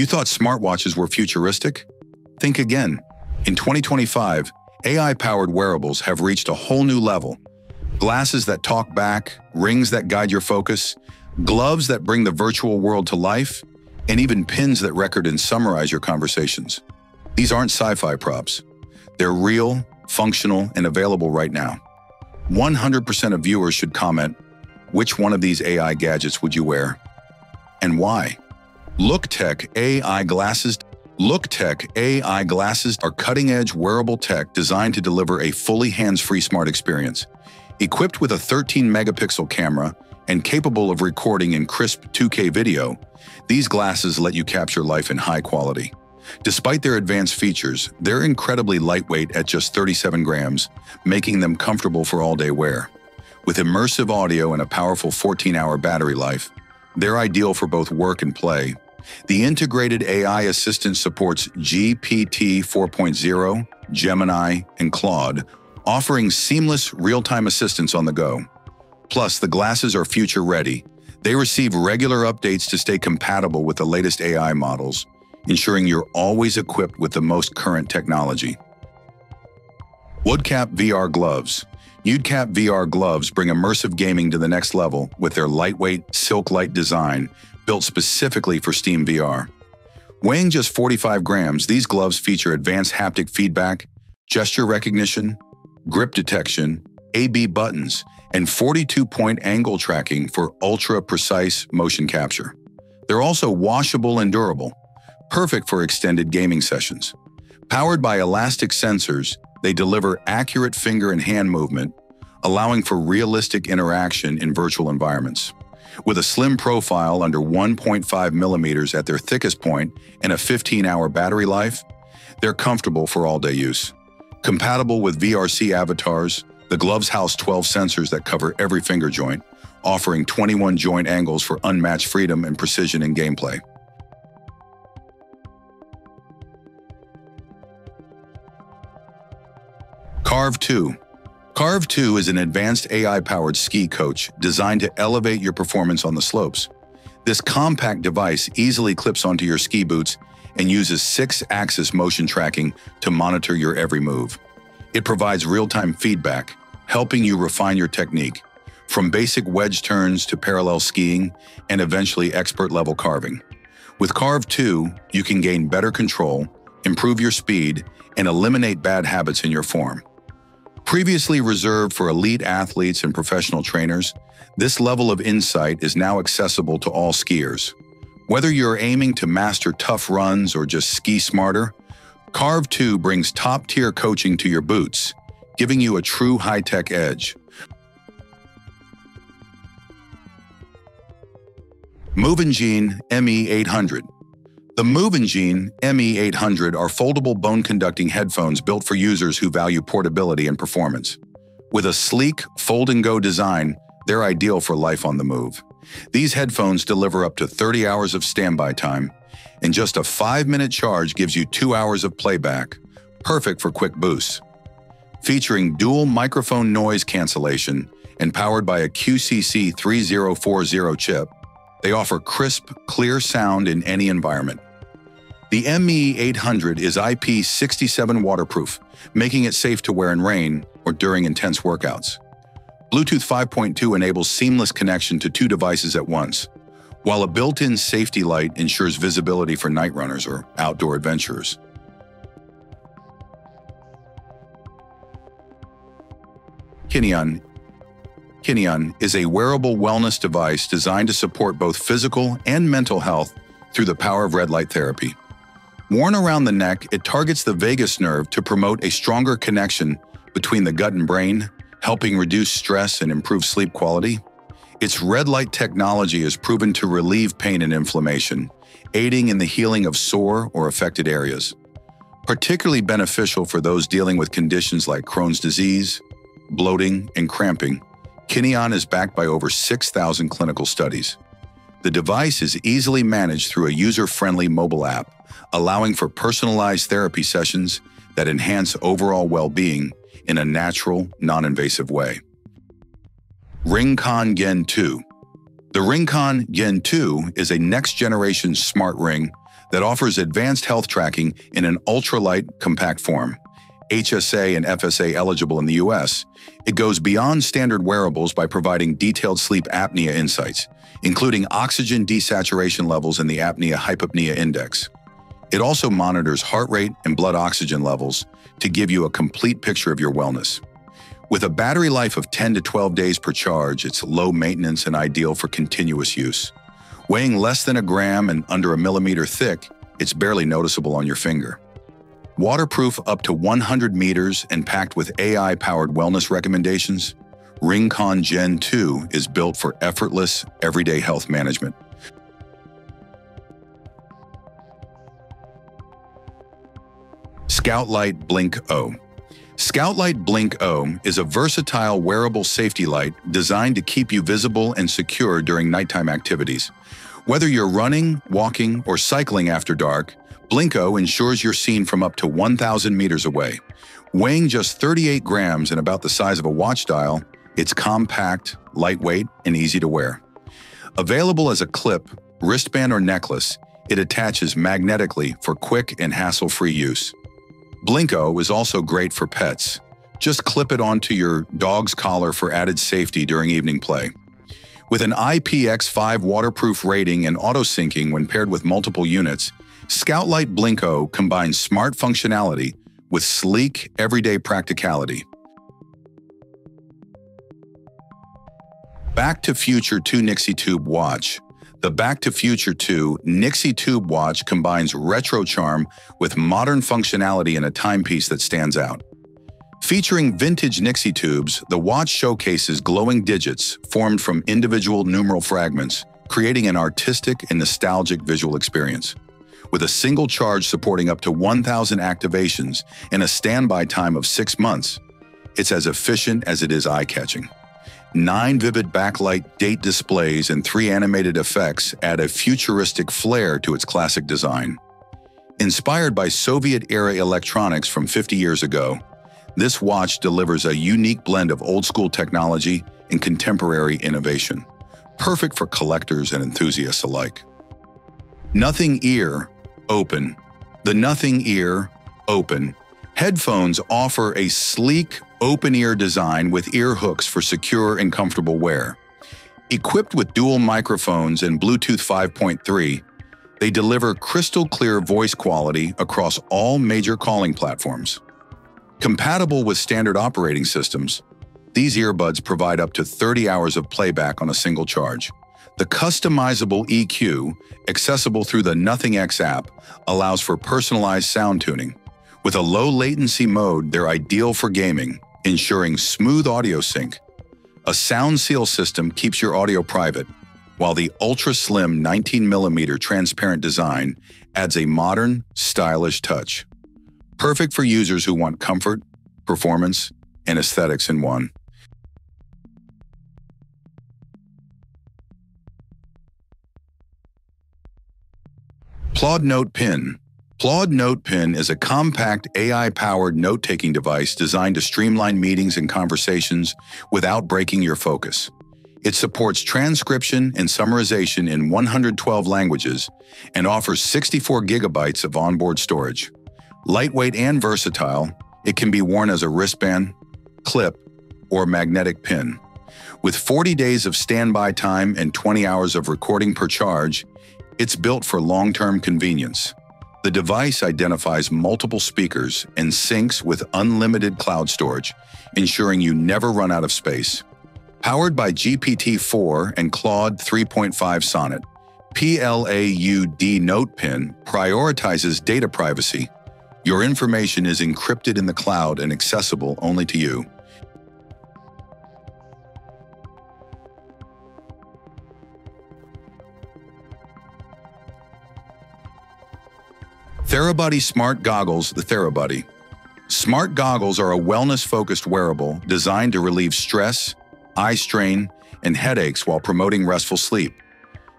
You thought smartwatches were futuristic? Think again. In 2025, AI-powered wearables have reached a whole new level. Glasses that talk back, rings that guide your focus, gloves that bring the virtual world to life, and even pins that record and summarize your conversations. These aren't sci-fi props. They're real, functional, and available right now. 100% of viewers should comment, which one of these AI gadgets would you wear? And why? LookTech AI glasses LookTech AI glasses are cutting-edge wearable tech designed to deliver a fully hands-free smart experience. Equipped with a 13-megapixel camera and capable of recording in crisp 2K video, these glasses let you capture life in high quality. Despite their advanced features, they're incredibly lightweight at just 37 grams, making them comfortable for all-day wear. With immersive audio and a powerful 14-hour battery life, they're ideal for both work and play. The integrated AI assistant supports GPT 4.0, Gemini, and Claude, offering seamless real-time assistance on the go. Plus, the glasses are future-ready. They receive regular updates to stay compatible with the latest AI models, ensuring you're always equipped with the most current technology. Woodcap VR Gloves UDCAP VR gloves bring immersive gaming to the next level with their lightweight, silk-light design built specifically for Steam VR. Weighing just 45 grams, these gloves feature advanced haptic feedback, gesture recognition, grip detection, AB buttons, and 42-point angle tracking for ultra-precise motion capture. They're also washable and durable, perfect for extended gaming sessions. Powered by elastic sensors, they deliver accurate finger and hand movement, allowing for realistic interaction in virtual environments. With a slim profile under 1.5 millimeters at their thickest point and a 15-hour battery life, they're comfortable for all-day use. Compatible with VRC avatars, the gloves house 12 sensors that cover every finger joint, offering 21 joint angles for unmatched freedom and precision in gameplay. Carve 2 Carve 2 is an advanced AI-powered ski coach designed to elevate your performance on the slopes. This compact device easily clips onto your ski boots and uses six-axis motion tracking to monitor your every move. It provides real-time feedback, helping you refine your technique, from basic wedge turns to parallel skiing and eventually expert-level carving. With Carve 2, you can gain better control, improve your speed, and eliminate bad habits in your form. Previously reserved for elite athletes and professional trainers, this level of insight is now accessible to all skiers. Whether you're aiming to master tough runs or just ski smarter, Carve 2 brings top-tier coaching to your boots, giving you a true high-tech edge. Movingene ME800 the Movingene ME800 are foldable bone-conducting headphones built for users who value portability and performance. With a sleek, fold-and-go design, they're ideal for life on the move. These headphones deliver up to 30 hours of standby time, and just a 5-minute charge gives you 2 hours of playback, perfect for quick boosts. Featuring dual microphone noise cancellation and powered by a QCC 3040 chip, they offer crisp, clear sound in any environment. The ME800 is IP67 waterproof, making it safe to wear in rain or during intense workouts. Bluetooth 5.2 enables seamless connection to two devices at once, while a built-in safety light ensures visibility for night runners or outdoor adventurers. Kineion Kineion is a wearable wellness device designed to support both physical and mental health through the power of red light therapy. Worn around the neck, it targets the vagus nerve to promote a stronger connection between the gut and brain, helping reduce stress and improve sleep quality. Its red light technology is proven to relieve pain and inflammation, aiding in the healing of sore or affected areas. Particularly beneficial for those dealing with conditions like Crohn's disease, bloating, and cramping, Kineion is backed by over 6,000 clinical studies. The device is easily managed through a user-friendly mobile app, allowing for personalized therapy sessions that enhance overall well-being in a natural, non-invasive way. RingConn Gen 2 The RingConn Gen 2 is a next-generation smart ring that offers advanced health tracking in an ultralight, compact form. HSA and FSA eligible in the US, it goes beyond standard wearables by providing detailed sleep apnea insights, including oxygen desaturation levels in the apnea-hypopnea index. It also monitors heart rate and blood oxygen levels to give you a complete picture of your wellness. With a battery life of 10 to 12 days per charge, it's low maintenance and ideal for continuous use. Weighing less than a gram and under a millimeter thick, it's barely noticeable on your finger. Waterproof up to 100 meters and packed with AI-powered wellness recommendations, RingConn Gen 2 is built for effortless, everyday health management. Scout Light Blink O Scoutlight Blink O is a versatile wearable safety light designed to keep you visible and secure during nighttime activities. Whether you're running, walking, or cycling after dark, Blinko ensures you're seen from up to 1,000 meters away. Weighing just 38 grams and about the size of a watch dial, it's compact, lightweight, and easy to wear. Available as a clip, wristband, or necklace, it attaches magnetically for quick and hassle-free use. Blinko is also great for pets. Just clip it onto your dog's collar for added safety during evening play. With an IPX5 waterproof rating and auto-syncing when paired with multiple units, Scoutlight Blinko combines smart functionality with sleek, everyday practicality. Back to Future 2 Nixie Tube Watch the Back to Future 2 Nixie Tube Watch combines retro charm with modern functionality in a timepiece that stands out. Featuring vintage Nixie tubes, the watch showcases glowing digits formed from individual numeral fragments, creating an artistic and nostalgic visual experience. With a single charge supporting up to 1,000 activations and a standby time of six months, it's as efficient as it is eye-catching. Nine vivid backlight date displays and three animated effects add a futuristic flair to its classic design. Inspired by Soviet-era electronics from 50 years ago, this watch delivers a unique blend of old-school technology and contemporary innovation, perfect for collectors and enthusiasts alike. Nothing Ear Open The Nothing Ear Open headphones offer a sleek, open-ear design with ear hooks for secure and comfortable wear. Equipped with dual microphones and Bluetooth 5.3, they deliver crystal clear voice quality across all major calling platforms. Compatible with standard operating systems, these earbuds provide up to 30 hours of playback on a single charge. The customizable EQ, accessible through the NothingX app, allows for personalized sound tuning. With a low latency mode, they're ideal for gaming, ensuring smooth audio sync. A sound seal system keeps your audio private, while the ultra-slim 19mm transparent design adds a modern, stylish touch. Perfect for users who want comfort, performance, and aesthetics in one. Plaud Note Pin Plaud Note Pin is a compact AI-powered note-taking device designed to streamline meetings and conversations without breaking your focus. It supports transcription and summarization in 112 languages and offers 64 gigabytes of onboard storage. Lightweight and versatile, it can be worn as a wristband, clip, or magnetic pin. With 40 days of standby time and 20 hours of recording per charge, it's built for long-term convenience. The device identifies multiple speakers and syncs with unlimited cloud storage, ensuring you never run out of space. Powered by GPT-4 and Claude 3.5 Sonnet, PLAUD Note Pin prioritizes data privacy. Your information is encrypted in the cloud and accessible only to you. Therabody Smart Goggles The Therabody Smart goggles are a wellness-focused wearable designed to relieve stress, eye strain, and headaches while promoting restful sleep.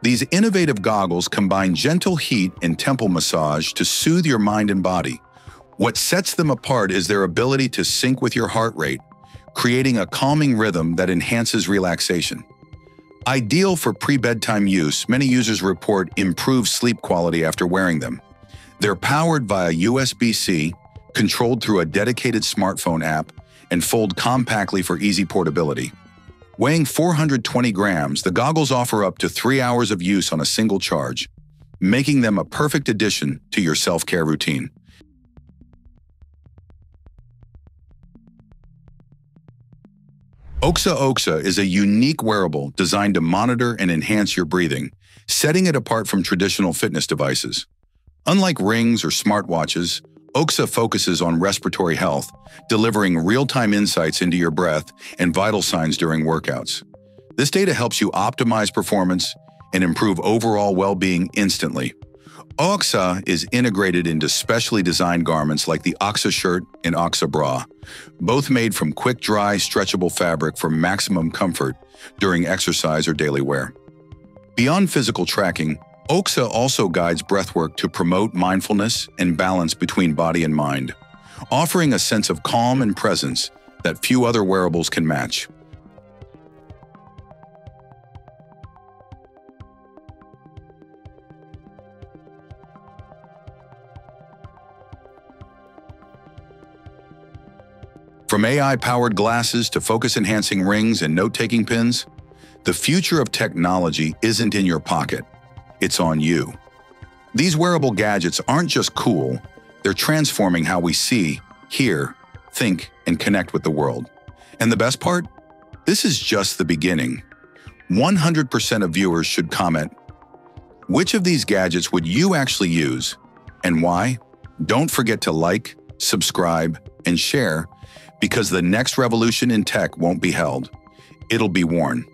These innovative goggles combine gentle heat and temple massage to soothe your mind and body. What sets them apart is their ability to sync with your heart rate, creating a calming rhythm that enhances relaxation. Ideal for pre-bedtime use, many users report improved sleep quality after wearing them. They're powered via USB-C, controlled through a dedicated smartphone app, and fold compactly for easy portability. Weighing 420 grams, the goggles offer up to three hours of use on a single charge, making them a perfect addition to your self-care routine. OXA OXA is a unique wearable designed to monitor and enhance your breathing, setting it apart from traditional fitness devices. Unlike rings or smartwatches, OXA focuses on respiratory health, delivering real-time insights into your breath and vital signs during workouts. This data helps you optimize performance and improve overall well-being instantly. OXA is integrated into specially designed garments like the OXA shirt and OXA bra, both made from quick-dry, stretchable fabric for maximum comfort during exercise or daily wear. Beyond physical tracking, OXA also guides breathwork to promote mindfulness and balance between body and mind, offering a sense of calm and presence that few other wearables can match. From AI-powered glasses to focus-enhancing rings and note-taking pins, the future of technology isn't in your pocket, it's on you. These wearable gadgets aren't just cool, they're transforming how we see, hear, think, and connect with the world. And the best part? This is just the beginning. 100% of viewers should comment, which of these gadgets would you actually use and why? Don't forget to like, subscribe, and share because the next revolution in tech won't be held. It'll be worn.